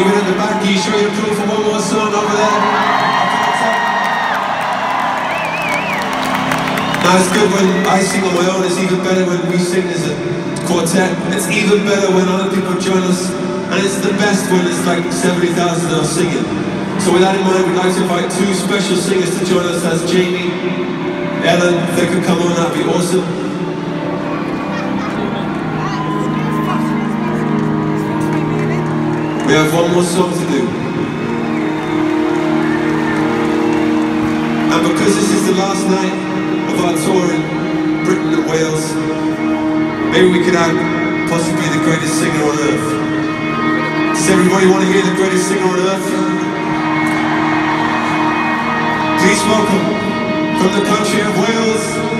Even at the back, can you show your crew for one more song over there? Now it's good when I sing on my own, it's even better when we sing as a quartet. It's even better when other people join us. And it's the best when it's like 70,000 of us singing. So with that in mind, we'd like to invite two special singers to join us. That's Jamie, Ellen, if they could come on, that'd be awesome. We have one more song to do. And because this is the last night of our tour in Britain and Wales, maybe we could have possibly the greatest singer on earth. Does everybody want to hear the greatest singer on earth? Please welcome from the country of Wales,